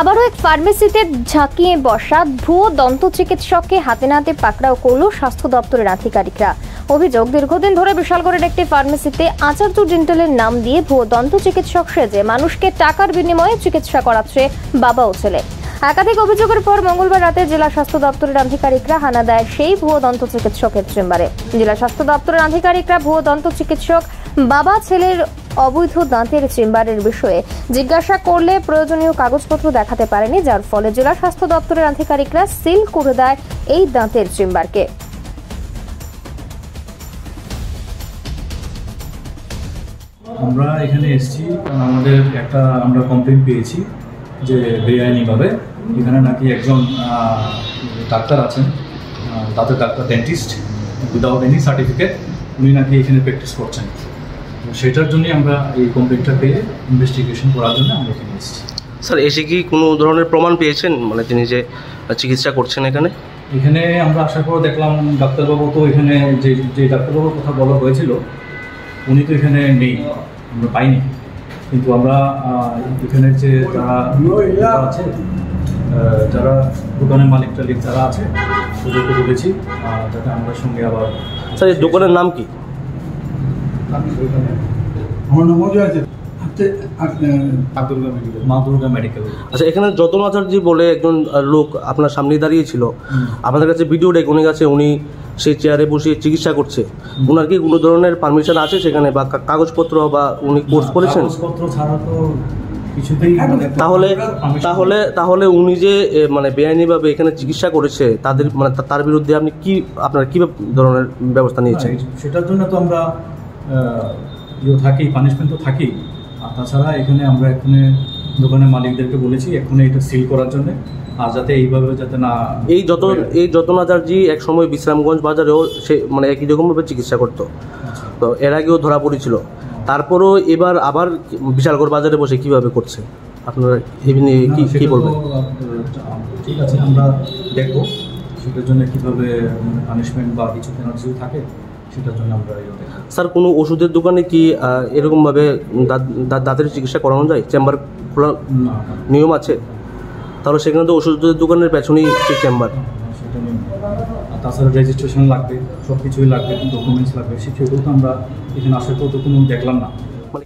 আবারও এক ফার্মেসিতে ঝাঁকিয়ে বসা ভুয়ো দন্ত চিকিৎসককে হাতে নাতে পাকড়াও করল স্বাস্থ্য দপ্তরের আধিকারিকরা। অভিযোগ, দীর্ঘদিন ধরে বিশালগড়ের একটি ফার্মেসিতে আচার্য ডেন্টালের নাম দিয়ে ভুয়ো দন্ত চিকিৎসক সেজে মানুষকে টাকার বিনিময়ে চিকিৎসা করাচ্ছে বাবা ও ছেলে। একাধিক অভিযোগের পর মঙ্গলবার রাতে জেলা স্বাস্থ্য দপ্তরের আধিকারিকরা হানা দেয় সেই ভুয়ো দন্ত চিকিৎসকের চেম্বারে। জেলা স্বাস্থ্য দপ্তরের আধিকারিকরা ভুয়ো দন্ত চিকিৎসক বাবা, ছেলের অবৈধ দাঁতের চেম্বারের বিষয়ে জিজ্ঞাসা করলে প্রয়োজনীয় কাগজপত্র দেখাতে পারেনি, যার ফলে জেলা স্বাস্থ্য দপ্তরের আধিকারিকরা সিল করে দেয় এই দাঁতের চেম্বারকে। আমরা এখানে এসেছি কারণ আমাদের একটা আমরা কমপ্লেন পেয়েছি যে বেআইনিভাবে। এখানে নাকি একজন ডাক্তার আছেন দাঁতের doctor dentist without any certificate উনি নাকি এখানে প্র্যাকটিস করছেন। সেটার জন্যই আমরা এই কমপ্লেনটা পেয়ে ইনভেস্টিগেশন করার জন্য আমরা এখানে এসেছি। স্যার এসে কি কোনো ধরনের প্রমাণ পেয়েছেন? মানে তিনি যে চিকিৎসা করছেন এখানে? এখানে আমরা আসার পর দেখলাম ডাক্তারবাবু তো এখানে যে যে ডাক্তারবাবুর কথা বলা হয়েছিল উনি তো এখানে নেই আমরা পাইনি। কিন্তু আমরা আহ, এখানের যে যারা আছে যারা দোকানের মালিক টালিক যারা আছে ওদেরকে বলেছি যাতে আমাদের সঙ্গে আবার স্যার এই দোকানের নাম কি? আমার নাম মজা আছে। আপনি আপনি মা দুর্গা মেডিকেল আচ্ছা এখানে যতন বলে একজন লোক আপনার সামনে দাঁড়িয়ে ছিল আপনাদের কাছে ভিডিও ডেক উনি কাছে উনি সেই চেয়ারে বসে চিকিৎসা করছে। ওনার কি কোনো ধরনের পারমিশন আছে সেখানে বা কাগজপত্র বা উনি কোর্স করেছেন? তাহলে তাহলে তাহলে উনি যে মানে বেআইনিভাবে এখানে চিকিৎসা করেছে তাদের মানে তার বিরুদ্ধে আপনি কি আপনার কি ধরনের ব্যবস্থা নিয়েছেন? সেটার জন্য তো আমরা ইয়ে থাকি পানিশমেন্ট তো থাকেই। আর তাছাড়া এখানে আমরা এখানে দোকানের মালিকদেরকে বলেছি এক্ষুনি এটা সিল করার জন্য আর যাতে এইভাবে যাতে না এই যত এই যতন আচার্যি এক সময় বিশ্রামগঞ্জ বাজারেও সে মানে একই রকমভাবে চিকিৎসা করতো। আচ্ছা। তো এর আগেও ধরা পড়েছিল। তারপরও এবার আবার বিশালগড় বাজারে বসে কীভাবে করছে? আপনারা কি কি বলবেন? ঠিক আছে আমরা দেখব সেটার জন্য কীভাবে পানিশমেন্ট বা কিছু থাকে। সেটার জন্য আমরা স্যার কোনো ওষুধের দোকানে কি এরকমভাবে দাঁত- দাঁত- দাঁতের চিকিৎসা করানো যায়? চেম্বার খোলা নিয়ম আছে? তাহলে সেখানে তো ওষুধের দোকানের পেছনেই সেই চেম্বার। তাছাড়া রেজিস্ট্রেশন লাগবে সব কিছুই লাগবে ডকুমেন্টস লাগবে সেগুলো তো আমরা এখানে আসার পর তো কোনো দেখলাম না। মানে